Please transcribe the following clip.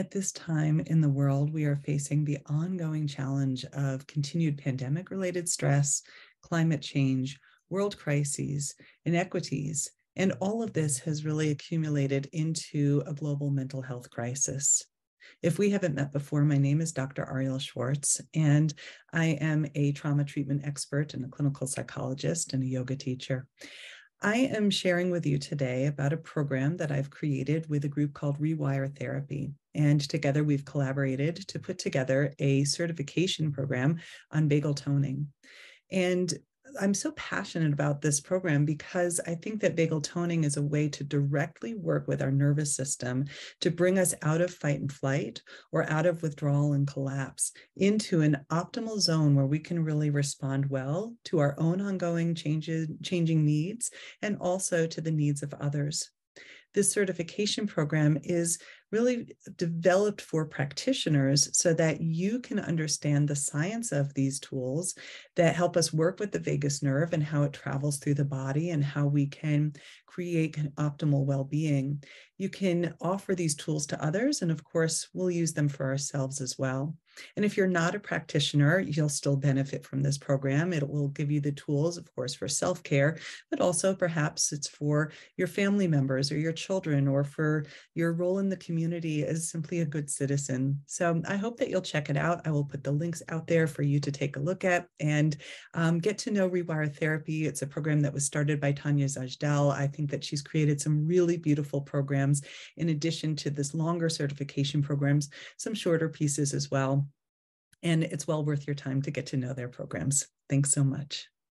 At this time in the world, we are facing the ongoing challenge of continued pandemic related stress, climate change, world crises, inequities, and all of this has really accumulated into a global mental health crisis. If we haven't met before, my name is Dr. Arielle Schwartz, and I am a trauma treatment expert and a clinical psychologist and a yoga teacher. I am sharing with you today about a program that I've created with a group called Rewire Therapy. And together we've collaborated to put together a certification program on vagal toning. And I'm so passionate about this program because I think that vagal toning is a way to directly work with our nervous system to bring us out of fight and flight or out of withdrawal and collapse into an optimal zone where we can really respond well to our own ongoing changes, changing needs and also to the needs of others this certification program is really developed for practitioners so that you can understand the science of these tools that help us work with the vagus nerve and how it travels through the body and how we can create optimal well-being. You can offer these tools to others and of course we'll use them for ourselves as well. And if you're not a practitioner, you'll still benefit from this program. It will give you the tools, of course, for self care, but also perhaps it's for your family members or your children or for your role in the community as simply a good citizen. So I hope that you'll check it out. I will put the links out there for you to take a look at and um, get to know Rewire Therapy. It's a program that was started by Tanya Zajdel. I think that she's created some really beautiful programs in addition to this longer certification programs, some shorter pieces as well. And it's well worth your time to get to know their programs. Thanks so much.